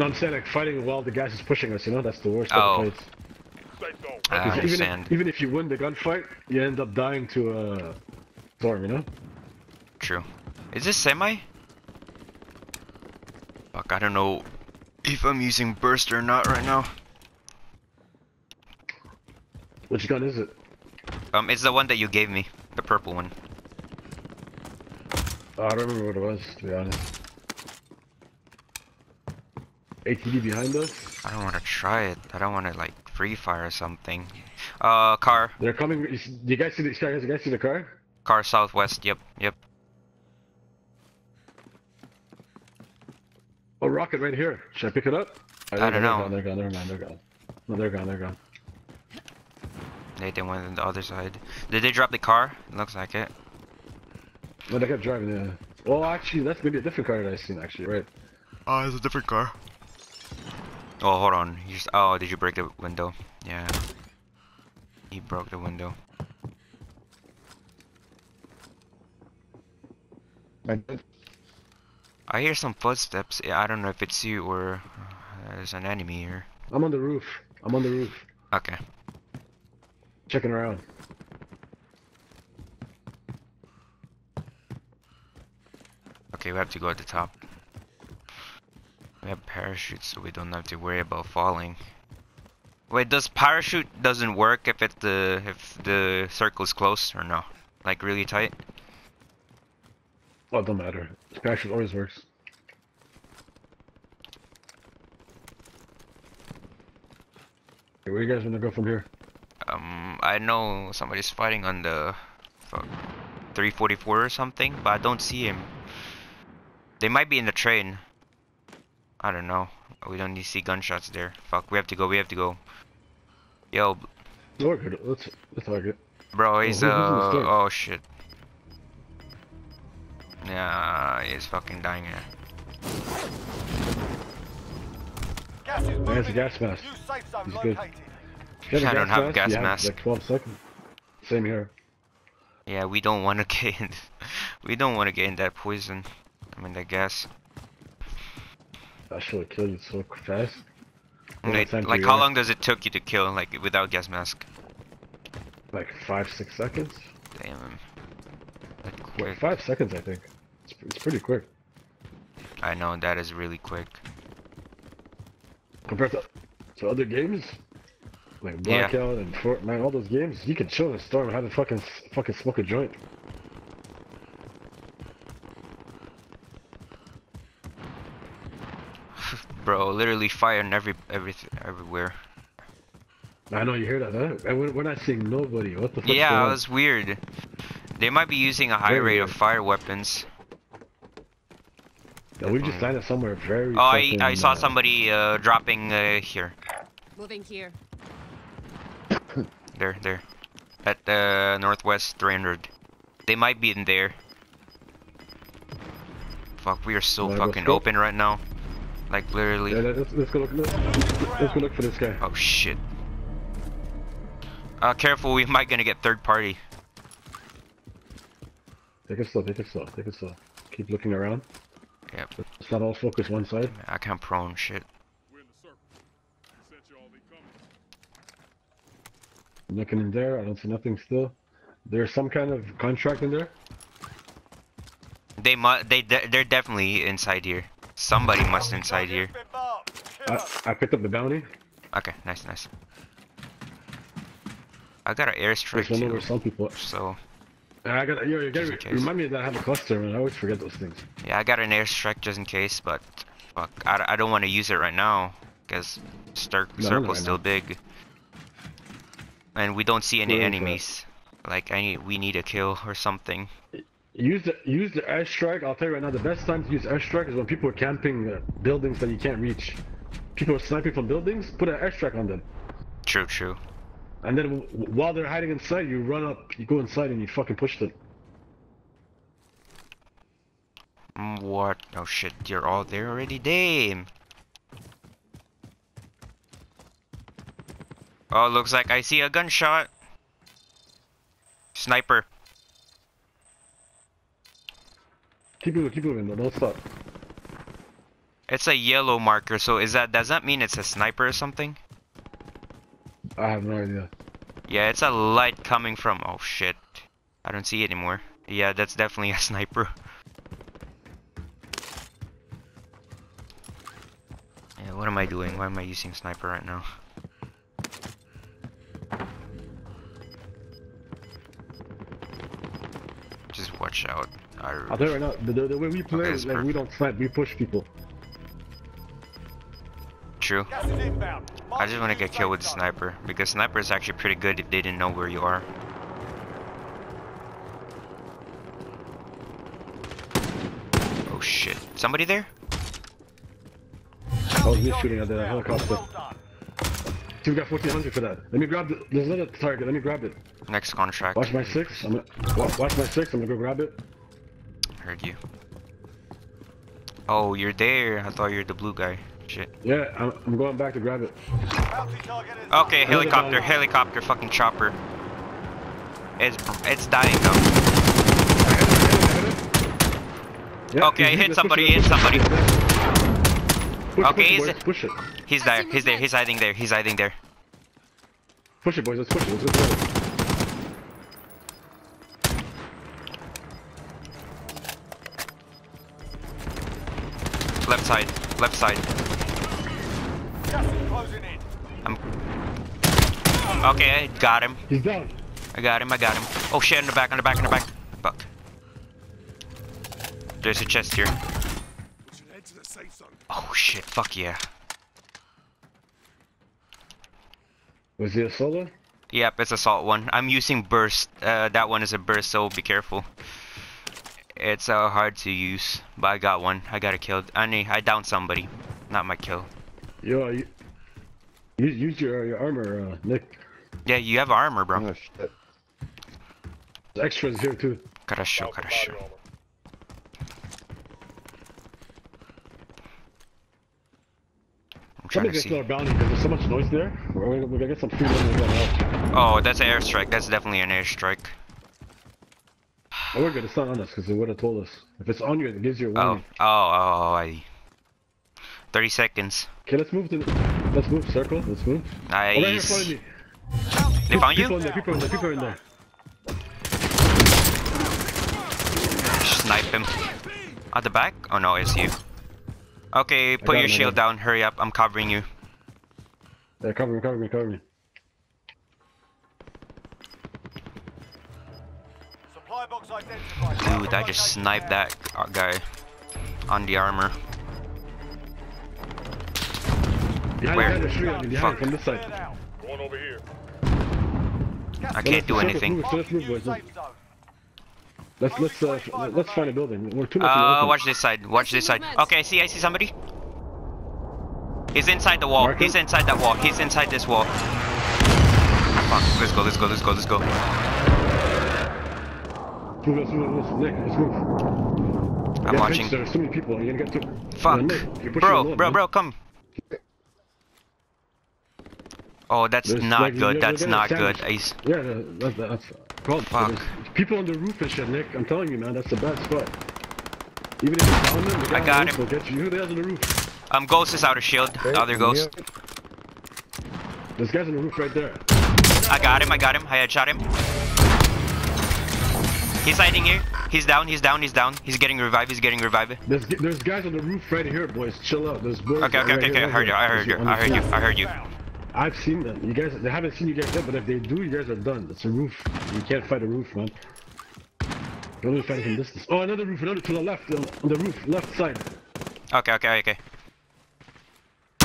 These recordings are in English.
No, I'm saying like fighting while the gas is pushing us. You know, that's the worst Oh. of fights. I understand. Even if, even if you win the gunfight, you end up dying to a storm. You know. True. Is this semi? Fuck, I don't know if I'm using burst or not right now. Which gun is it? Um, it's the one that you gave me, the purple one. I don't remember what it was, to be honest. ATV behind us. I don't want to try it. I don't want to like free fire or something. Uh, car, They're coming. You you guys see the? You guys see the car? car southwest. Yep, yep. Oh, rocket right here. Should I pick it up? I they're don't gone, know. They're gone. They're gone. They're gone. No, they're gone. They're gone. They they went on the other side. Did they drop the car? Looks like it. No, they kept driving. Yeah. Well, actually, that's maybe a different car that I've seen. Actually, right? Oh, it's a different car. Oh, hold on. You just, oh, did you break the window? Yeah. He broke the window. I did. I hear some footsteps. I don't know if it's you or uh, there's an enemy here. I'm on the roof. I'm on the roof, Okay. checking around. Okay, we have to go at the top. We have parachutes, so we don't have to worry about falling. Wait, does parachute doesn't work if it the if the circle's close or no? Like really tight? Oh, it don't matter. Parachute always works. Okay, where you guys wanna go from here? Um, I know somebody's fighting on the fuck, 344 or something, but I don't see him. They might be in the train. I don't know. We don't need to see gunshots there. Fuck, we have to go. We have to go. Yo, we're good. Let's let's target. bro, he's who- who's in the uh stairs? oh shit. Yeah, he's fucking dying here. Gas is There's a gas mask. New safe zone He's good. located. You I don't have a gas You mask. like 12 seconds. Same here. Yeah, we don't want to get in. we don't want to get in that poison. I mean, that gas. Have killed you so fast. Wait, like, how long does it took you to kill, like, without gas mask? Like five, six seconds. Damn. That Wait, quick. five seconds, I think. It's, it's pretty quick I know that is really quick. compared to to other games. Like Yeah. Blackout and Fortnite, all those games, you can chill in a storm and have a fucking fucking smoke a joint. Bro, literally firing every every everywhere. I know you hear that, huh? And we're, we're not seeing nobody. What the fuck? Yeah, it was weird. They might be using a high Very rate of fire weapons. Yeah, we just landed somewhere very. Oh, I fucking, I saw uh, somebody uh, dropping uh, here. Moving here. There, there. At the northwest 300. They might be in there. Fuck, we are so fucking open right now. Like literally. Yeah, let's, let's go look. Let's, let's go look for this guy. Oh shit. Uh, careful, we might gonna get third party. Take it slow. Take it slow. Take it slow. Keep looking around. Yep. Let's not all focus one side. I can't prone shit. We're in the circle. Essentially, all they coming. I'm looking in there. I don't see nothing still. There's some kind of contract in there. They mu they de they're definitely inside here. Somebody must inside here. Been marked. Kill I. I picked up the bounty. Okay, nice, nice. I got an airstrike There's one over some people. so I got. Yo, you gotta Just in case. remind me that I have a cluster. I always forget those things. yeah, I got an airstrike just in case, but fuck, I, I don't want to use it right now because Stir No, circle's still big, and we don't see any Where is that? enemies. Like I need, we need a kill or something. Use the use the airstrike. I'll tell you right now. The best time to use airstrike is when people are camping uh, buildings that you can't reach. People are sniping from buildings. Put an airstrike on them, True, true. and then w- while they're hiding inside, you run up. You go inside and you fucking push them. Mm, What? Oh shit, you're all there already? Damn. Oh, looks like I see a gunshot. Sniper. Keep moving. Keep moving. Don't stop. It's a yellow marker, so is that does that mean it's a sniper or something? I have no idea. Yeah, it's a light coming from. Oh shit, I don't see it anymore. Yeah, that's definitely a sniper. Yeah, what am I doing? Why am I using sniper right now? Just watch out. I I'll tell you right now, the, the, the way we play, Okay, like we don't fight, we push people. True. Gas is inbound. I just want to get killed with sniper because sniper is actually pretty good if they didn't know where you are. Oh shit! Somebody there? I was just shooting at the helicopter. Dude, we got 1400 for that. Let me grab the, there's another target, let me grab it. Next contract. Watch my six, I'm gonna, watch my six, I'm gonna go grab it. Heard you. Oh, you're there. I thought you were the blue guy. Shit. Yeah, I'm, I'm going back to grab it. Bounty target is Okay, helicopter, helicopter, fucking chopper. It's it's dying though. Yeah, Okay, he's- hit somebody, push it, hit push it. somebody. Push, Okay, push it, push it. He's there. He's there. He's hiding there. He's hiding there. Push it, boys, let's push it, let's go. Left side. Left side. gas is closing in. I'm. Okay, I got him. He's down. I got him. I got him. Oh shit! In the back. In the back. In the back. Fuck. There's a chest here. We should head to the safe zone. Oh shit! Fuck yeah. Was it a solo? Yep, it's a assault one. I'm using burst. Uh, that one is a burst, so be careful. It's uh, hard to use, but I got one. I got a kill. I mean, I downed somebody. Not my kill. Yo, you, use, use your, your armor, uh, Nick. Yeah, you have armor, bro. Oh shit. There's extras here too. Хорошо, Alpha хорошо. body armor. I'm trying Somebody to gets see. another bounty because there's so much noise there. We're, gonna- we're gonna get some free money we're gonna help. Oh, that's an airstrike. That's definitely an airstrike. Oh, we're good, it's not on us because they would have told us. If it's on you, it gives you a Oh, warning. oh, oh, oh, I. 30 seconds. Okay, let's move to the, let's move, circle, let's move. Oh, right in Nice. front of me. They found People you? in there, people in there, people in there. Snipe him. At the back? Oh no, it's you. Okay, put your him, shield down. Hurry up. I'm covering you. Yeah, cover me, cover me, cover me. Dude, I just sniped that guy on the armor. Where? behind the tree, I Fuck. from this side. out. Over here. I can't do anything. let's move, let's boys. Let's let's uh let's find a building. We're too much Uh, watch this side. Watch this side. Okay, I see. I see somebody. He's inside the wall. He's inside that wall. He's inside this wall. Fuck. Let's go. Let's go. Let's go. Let's go. Move, let's let's let's move. I'm Yeah, watching. There's so many people. You're gonna get to. Fuck. Yeah, Nick, you're pushing Bro, alone, bro, man. bro, come. Oh, that's There's, not like, good. That's not good. Ace. Yeah, that, that, that's called. Fuck. People on the roof and shit, Nick. I'm telling you, man, that's the bad spot. Even if you down them, the I on got the roof him. get you. Who the hell's on the roof? Um, Ghost is out of shield. The other Ghost. There's guys on the roof right there. I got him. I got him. I headshot him. He's hiding here. He's down. He's down. He's down. He's getting revived. He's getting revived. There's there's guys on the roof right here, boys. Chill out. There's boys. Okay, okay, right okay, okay. I heard you. I heard you. I heard you. I heard you. I've seen them. You guys, they haven't seen you guys yet, but if they do, you guys are done. It's a roof. You can't fight a roof, man. You're only fighting from distance. Oh, another roof, another to the left, on the roof, left side. Okay, okay, okay.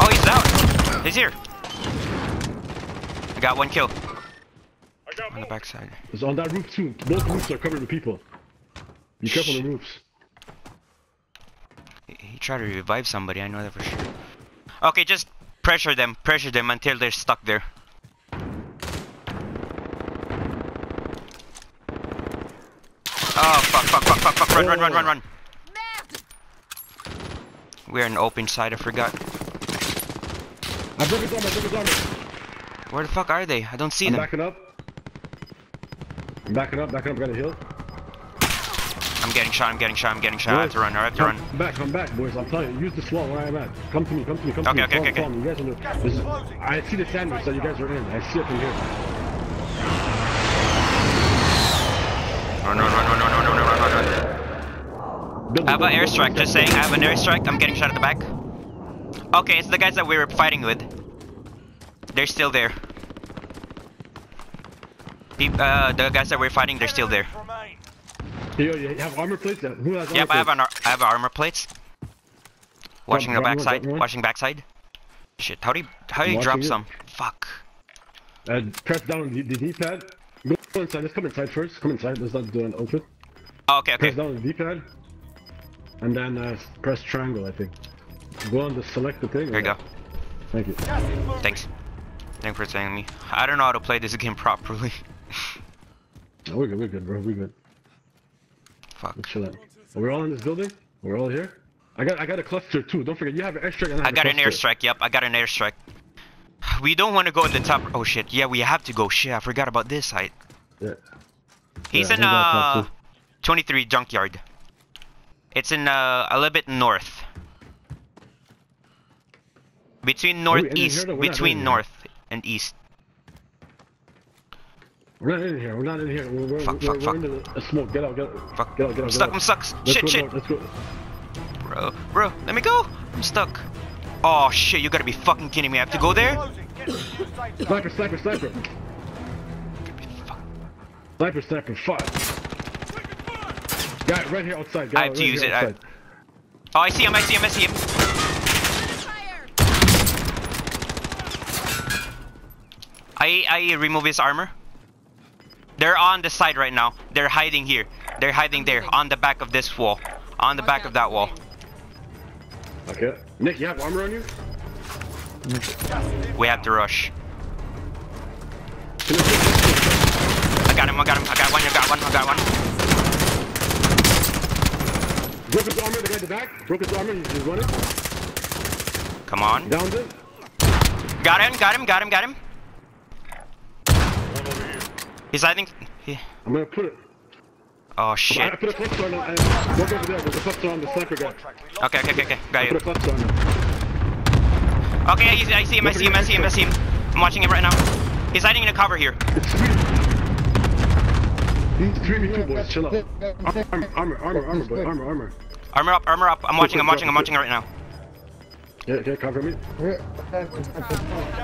Oh, he's down. He's here. I got one kill on the backside. It's on that roof too. Both roofs are covered with people. Be careful on the roofs. He, he tried to revive somebody. I know that for sure. Okay, just pressure them. Pressure them until they're stuck there. Oh fuck! Fuck! Fuck! Fuck! Fuck! Run! Run! Run! Run! Run! We're in open side. I forgot. I broke his armor, I broke his armor. Where the fuck are they? I don't see I'm them. backing up. I'm backing up, backing up, got a heal. I'm getting shot. I'm getting shot. I'm getting shot. I have to run. I have to come run. back, come back, boys. I'm telling you, use the wall where I'm at. Come to me, come to me, come to Okay, me. okay, okay, follow. You guys are this is. I see the sandwich that you guys are in. I see it from here. Run, run, run, run, run, run, run, run, run, run. Build I have it, an build it, airstrike. Just saying, I have an airstrike. I'm getting shot at the back. Okay, it's the guys that we were fighting with. They're still there. The, uh, the guys that we're fighting, they're still there. Remain. Yo, you have armor plates? Yeah, Who has armor Yep, I have an ar- I have armor plates. Watching the drop backside. Watching backside. Shit, how do you how do you drop it. some? Fuck. Uh, press down the, the D-pad. Go inside. Let's come inside first. Come inside. Let's not do an open. Oh, okay, Press down the D-pad. And then uh, press triangle, I think. Go on the select the thing. There you go. Thank you. Gas is moving. Thanks. Thanks for saying me. I don't know how to play this game properly. No, we're good. We're good, bro. We're good. Fuck. Let's chill out. We're all in this building. We're all here. I got I got a cluster too. Don't forget, you have an airstrike and I, I got a an airstrike. Yep, I got an airstrike. We don't want to go to the top. Oh shit. Yeah, we have to go. Shit, I forgot about this site. Yeah. He's Yeah, in uh 23 junkyard. It's in uh a little bit north. Between northeast, here though? We're not in between north and east. We're not in here. We're not in here. We're, we're, Fuck, we're, fuck, we're fuck. in the smoke. Get out. Get out. Fuck. Get out. Get out. I'm stuck. out. I'm stuck. Let's Shit, shit. Let's go. Bro, bro, let me go. I'm stuck. Oh shit, you gotta be fucking kidding me. I have to go there? Closing. Get to the safe zone. Sniper, sniper, sniper. Sniper, sniper, fuck. Guy right here outside. Guy I have to use it, I- Oh, I see him. I see him. I see him. I I remove his armor. They're on the side right now. They're hiding here. They're hiding there on the back of this wall. On the back of that wall. Okay. Nick, you have armor on you? We have to rush. I I got him. I got him. I got one. I got one. I got one. Broke his armor, the guy in the back. Broke his armor, he's running. Come on. Downed it. Got him. Got him. Got him. Got him. One over here. He's hiding. He... I'm gonna put it. Oh I shit. put a cluster on him. and Look over there, there's a cluster on the sniper guy. Contract. We lost Okay. Okay. Okay. Okay. Got I you. put a cluster on him. Okay. I see, I see him. I see him. I see him. I see him. I'm watching him right now. He's hiding in a cover here. It's three. He's three me two boys, chill out. Armor, armor, armor, armor, boy, armor, armor. Armor up. Armor up. I'm watching. I'm watching. I'm watching right now. Yeah, okay, cover me.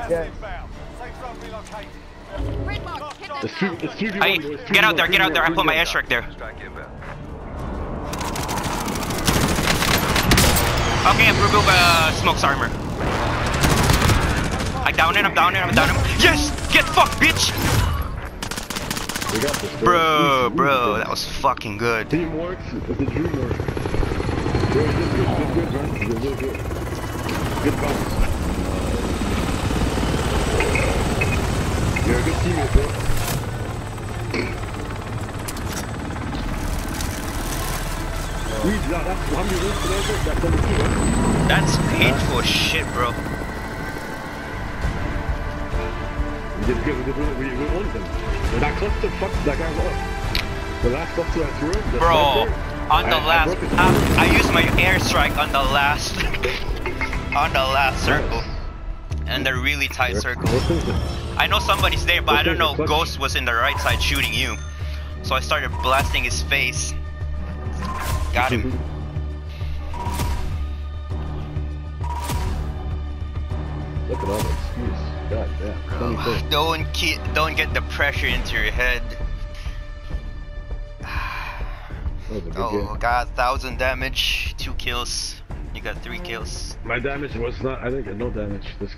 gas inbound. Safe zone relocated. Grid mark, hit that It's three, it's three v I one, get out there. Get out there. I v put my three v one. airstrike there. Okay, I'm remove uh, Smoke's armor. I down it, I'm down it, I'm down him. Yes! Get fucked, bitch! We got this, Bro, Easy, bro, easy, that was fucking good. Teamwork, it's a dream work. Bro, you did good, you did good, man. You did really good. Good bounce. You're a good teammate, bro. That's how many painful shit, bro. We we we, we them. That cluster fucked that guy. The last cluster I threw Bro, sniper, on the I- I last, his- I, I used my airstrike on the last, on the last circle. And the really tight circle. What is it? I know somebody's there, but I don't know. Ghost was in the right side shooting you. So I started blasting his face. Got him. Look at all the excuse. God damn. 24. Don't keep, don't get the pressure into your head. That was a good Oh, game. got thousand damage, two kills. You got three kills. My damage was not. I didn't get no damage. This